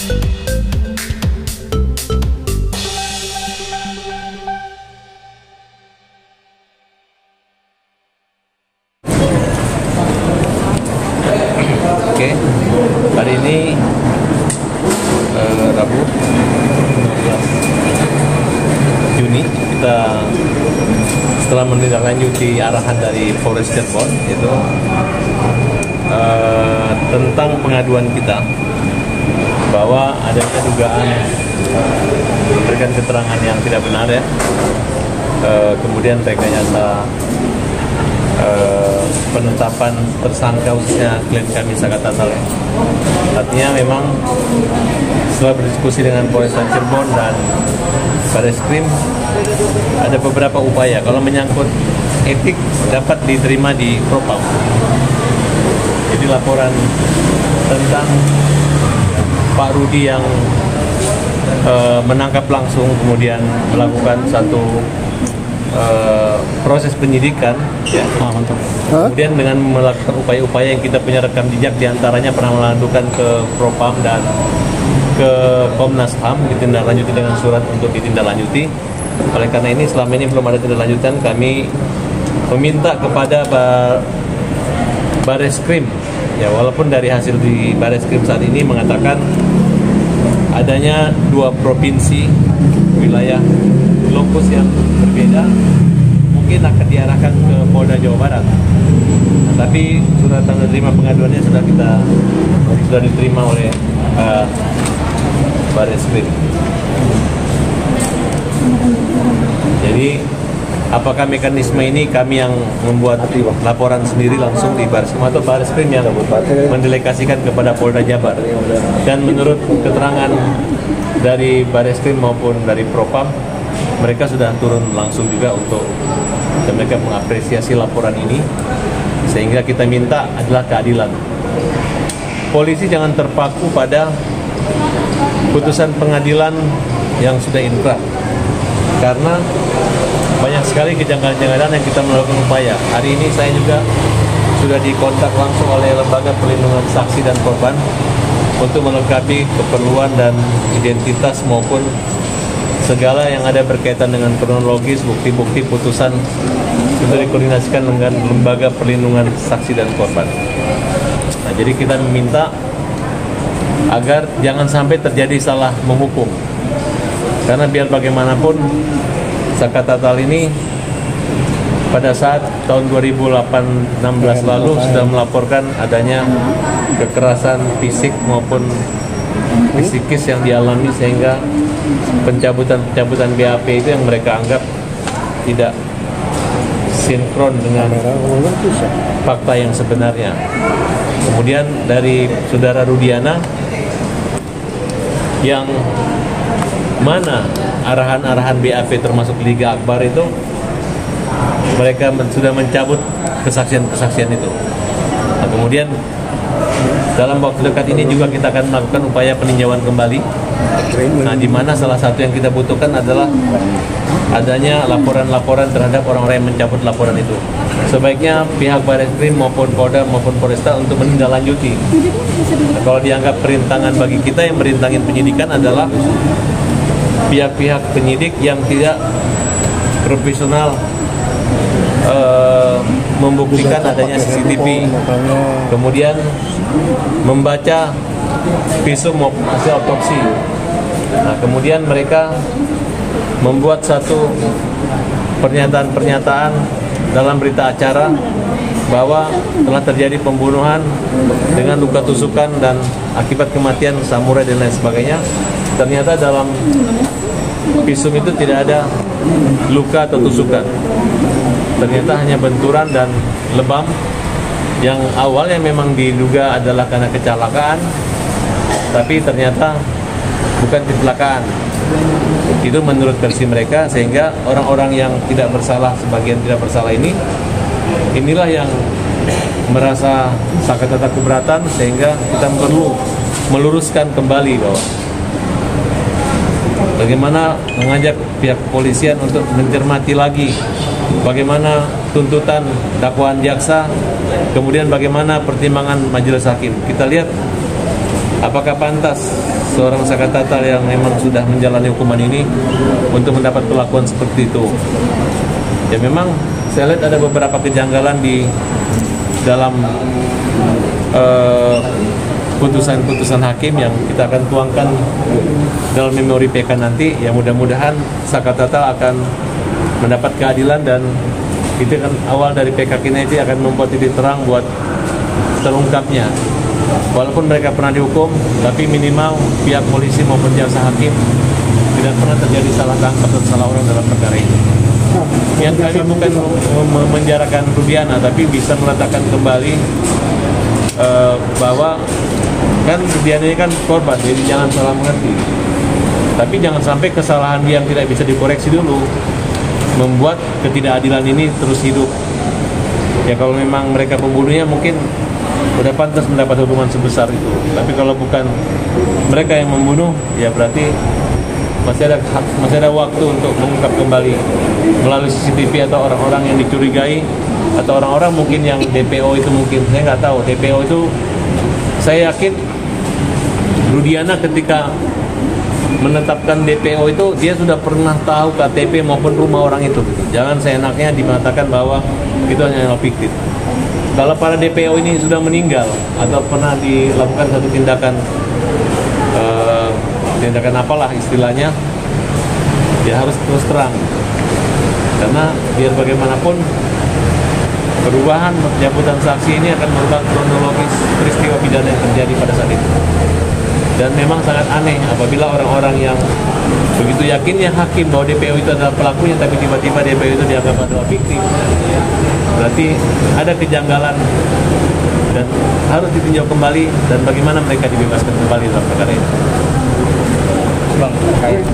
Oke, hari ini eh, Rabu 15 Juni kita setelah menindaklanjuti arahan dari Polres Cirebon itu eh, tentang pengaduan kita bahwa adanya dugaan memberikan keterangan yang tidak benar ya, Eh, kemudian rekayasa eh, penetapan tersangka khususnya klien kami Tatal ya. Artinya memang setelah berdiskusi dengan Polres Cirebon dan Baris Krim ada beberapa upaya kalau menyangkut etik dapat diterima di Propam. Jadi laporan tentang Pak Rudi yang eh, menangkap langsung kemudian melakukan satu eh, proses penyidikan. Ya. kemudian dengan melakukan upaya-upaya yang kita punya rekam jejak di antaranya pernah melakukan ke Propam dan ke Komnas HAM ditindaklanjuti dengan surat untuk ditindaklanjuti. Oleh karena ini selama ini belum ada tindak lanjutan kami meminta kepada Ba- Baris Krim ya walaupun dari hasil di Baris Krim saat ini mengatakan adanya dua provinsi wilayah lokus yang berbeda mungkin akan diarahkan ke Polda Jawa Barat. Nah, tapi surat tanda terima pengaduannya sudah kita sudah diterima oleh uh, Baris Krim. Jadi apakah mekanisme ini kami yang membuat laporan sendiri langsung di Baris Krim atau Baris Krim yang mendelegasikan kepada Polda Jabar? Dan menurut keterangan dari Baris Krim maupun dari Propam mereka sudah turun langsung juga untuk dan mereka mengapresiasi laporan ini sehingga kita minta adalah keadilan. Polisi jangan terpaku pada putusan pengadilan yang sudah inkrah karena banyak sekali kejanggalan-kejanggalan yang kita melakukan upaya. Hari ini saya juga sudah dikontak langsung oleh Lembaga Perlindungan Saksi dan Korban untuk melengkapi keperluan dan identitas maupun segala yang ada berkaitan dengan kronologis, bukti-bukti putusan untuk dikoordinasikan dengan Lembaga Perlindungan Saksi dan Korban. Nah, jadi kita meminta agar jangan sampai terjadi salah menghukum. Karena biar bagaimanapun Saka Tatal ini pada saat tahun 2018 lalu sudah melaporkan adanya kekerasan fisik maupun psikis yang dialami sehingga pencabutan-pencabutan BAP itu yang mereka anggap tidak sinkron dengan fakta yang sebenarnya. Kemudian dari saudara Rudiana yang mana arahan-arahan BAP termasuk Liga Akbar itu mereka sudah mencabut kesaksian-kesaksian itu. Nah, kemudian dalam waktu dekat ini juga kita akan melakukan upaya peninjauan kembali. Nah, di mana salah satu yang kita butuhkan adalah adanya laporan-laporan terhadap orang-orang yang mencabut laporan itu. Sebaiknya pihak Baris Krim maupun Polda maupun Polresta untuk menindaklanjuti. Nah, kalau dianggap perintangan bagi kita yang merintangin penyidikan adalah pihak-pihak penyidik yang tidak profesional eh, membuktikan adanya CCTV, kemudian membaca visum hasil otopsi. Nah, kemudian mereka membuat satu pernyataan-pernyataan dalam berita acara bahwa telah terjadi pembunuhan dengan luka tusukan dan akibat kematian samurai dan lain sebagainya. Ternyata dalam visum itu tidak ada luka atau tusukan. Ternyata hanya benturan dan lebam yang awalnya memang diduga adalah karena kecelakaan, tapi ternyata bukan kecelakaan. Itu menurut versi mereka sehingga orang-orang yang tidak bersalah sebagian tidak bersalah ini inilah yang merasa atau keberatan sehingga kita perlu meluruskan kembali bahwa bagaimana mengajak pihak kepolisian untuk mencermati lagi bagaimana tuntutan dakwaan jaksa kemudian bagaimana pertimbangan majelis hakim? Kita lihat apakah pantas seorang sakatatal yang memang sudah menjalani hukuman ini untuk mendapat perlakuan seperti itu. Ya memang saya lihat ada beberapa kejanggalan di dalam putusan-putusan hakim yang kita akan tuangkan dalam memori PK nanti ya mudah-mudahan Sakatatal akan mendapat keadilan dan itu kan awal dari PK Kineti akan membuat titik terang buat terungkapnya. Walaupun mereka pernah dihukum tapi minimal pihak polisi maupun jasa hakim tidak pernah terjadi salah tangkap atau salah orang dalam perkara ini. Yang kami bukan menjarakan Rubiana tapi bisa meletakkan kembali uh, bahwa kan ini kan korban jadi jangan salah mengerti. Tapi jangan sampai kesalahan yang tidak bisa dikoreksi dulu membuat ketidakadilan ini terus hidup. Ya kalau memang mereka pembunuhnya mungkin udah pantas mendapat hukuman sebesar itu. Tapi kalau bukan mereka yang membunuh ya berarti masih ada masih ada waktu untuk mengungkap kembali melalui CCTV atau orang-orang yang dicurigai atau orang-orang mungkin yang DPO itu mungkin. Saya nggak tahu DPO itu saya yakin Rudiana ketika menetapkan DPO itu dia sudah pernah tahu KTP maupun rumah orang itu. Jangan seenaknya dimatakan bahwa itu hanya fiktif. Kalau para DPO ini sudah meninggal atau pernah dilakukan satu tindakan uh, tindakan apalah istilahnya ya harus terus terang. Karena biar bagaimanapun perubahan pencabutan saksi ini akan merubah kronologis peristiwa pidana yang terjadi pada saat itu dan memang sangat aneh apabila orang-orang yang begitu yakinnya hakim bahwa DPO itu adalah pelakunya tapi tiba-tiba DPO itu dianggap adalah fiktif berarti ada kejanggalan dan harus ditinjau kembali dan bagaimana mereka dibebaskan kembali dalam perkara ini. Bang, kayak,